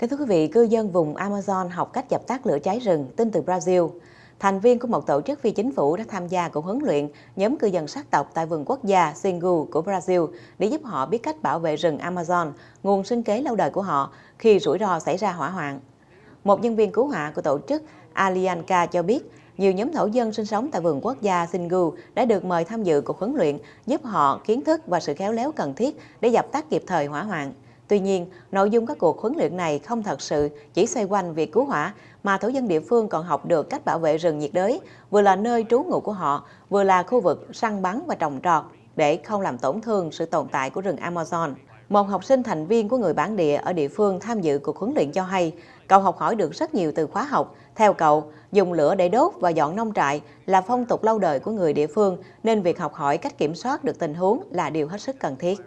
Kính thưa quý vị, cư dân vùng Amazon học cách dập tắt lửa cháy rừng tin từ Brazil. Thành viên của một tổ chức phi chính phủ đã tham gia cuộc huấn luyện nhóm cư dân sắc tộc tại vườn quốc gia Xingu của Brazil để giúp họ biết cách bảo vệ rừng Amazon, nguồn sinh kế lâu đời của họ khi rủi ro xảy ra hỏa hoạn. Một nhân viên cứu hỏa của tổ chức Alianca cho biết, nhiều nhóm thổ dân sinh sống tại vườn quốc gia Xingu đã được mời tham dự cuộc huấn luyện giúp họ kiến thức và sự khéo léo cần thiết để dập tắt kịp thời hỏa hoạn. Tuy nhiên, nội dung các cuộc huấn luyện này không thật sự chỉ xoay quanh việc cứu hỏa, mà thổ dân địa phương còn học được cách bảo vệ rừng nhiệt đới, vừa là nơi trú ngụ của họ, vừa là khu vực săn bắn và trồng trọt để không làm tổn thương sự tồn tại của rừng Amazon. Một học sinh thành viên của người bản địa ở địa phương tham dự cuộc huấn luyện cho hay, cậu học hỏi được rất nhiều từ khóa học. Theo cậu, dùng lửa để đốt và dọn nông trại là phong tục lâu đời của người địa phương, nên việc học hỏi cách kiểm soát được tình huống là điều hết sức cần thiết.